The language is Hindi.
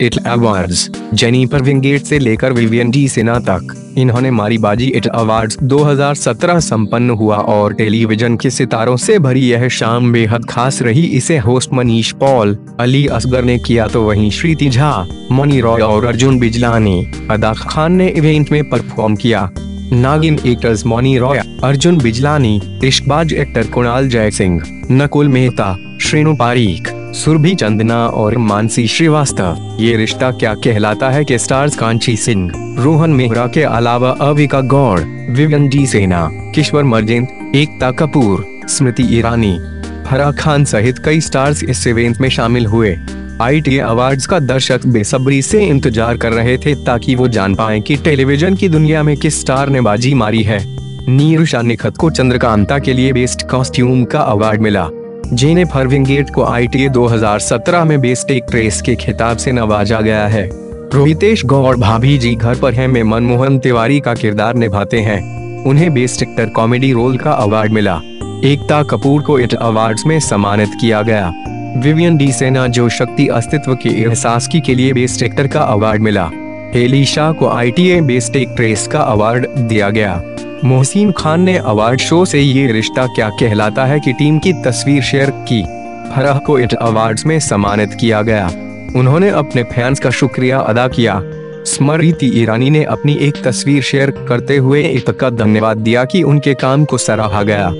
इट अवार्ड्स जेनिफर विंगेट से लेकर विवियन डी सेना तक। इन्होंने मारी बाजी इट अवार्ड्स 2017 संपन्न हुआ और टेलीविज़न के सितारों से भरी यह शाम बेहद खास रही इसे होस्ट मनीष पॉल, अली असगर ने किया तो वहीं श्रीति झा, मनी रॉय और अर्जुन बिजलानी अदा खान ने इवेंट में परफॉर्म किया। नागिन एक्टर्स मोनी रॉय, अर्जुन बिजलानी इश्कबाज एक्टर कुणाल जय सिंह नकुल मेहता श्रेणु पारीक सुरभि चंदना और मानसी श्रीवास्तव। ये रिश्ता क्या कहलाता है कि स्टार्स कांची सिंह, रोहन मेहरा के अलावा अविका गौड़ विवियन डी सेना, किश्वर मर्जेंट एकता कपूर, स्मृति ईरानी फरा खान सहित कई स्टार्स इस इवेंट में शामिल हुए। आईटी अवार्ड्स का दर्शक बेसब्री से इंतज़ार कर रहे थे ताकि वो जान पाए कि टेलीविज़न की दुनिया में किस स्टार ने बाजी मारी है। नीरुषा निखत को चंद्रकांता के लिए बेस्ट कॉस्ट्यूम का अवार्ड मिला। जेने फरविंगेट को आई टी 2017 में बेस्ट एक्ट्रेस के खिताब से नवाजा गया है। रोहितेश गौर भाभी जी घर पर है, में मनमोहन तिवारी का किरदार निभाते हैं। उन्हें बेस्ट एक्टर कॉमेडी रोल का अवार्ड मिला। एकता कपूर को इट अवार्ड्स में सम्मानित किया गया। विवियन डी सेना जो शक्ति अस्तित्व के एहसास की के लिए बेस्ट एक्टर का अवार्ड मिला। हेली शाह को I T A best actress का अवार्ड दिया गया। मोहसिन खान ने अवार्ड शो से ये रिश्ता क्या कहलाता है की टीम की तस्वीर शेयर की? फरह को इट अवार्ड्स में सम्मानित किया गया। उन्होंने अपने फैंस का शुक्रिया अदा किया। स्मृति ईरानी ने अपनी एक तस्वीर शेयर करते हुए इत का धन्यवाद दिया कि उनके काम को सराहा गया।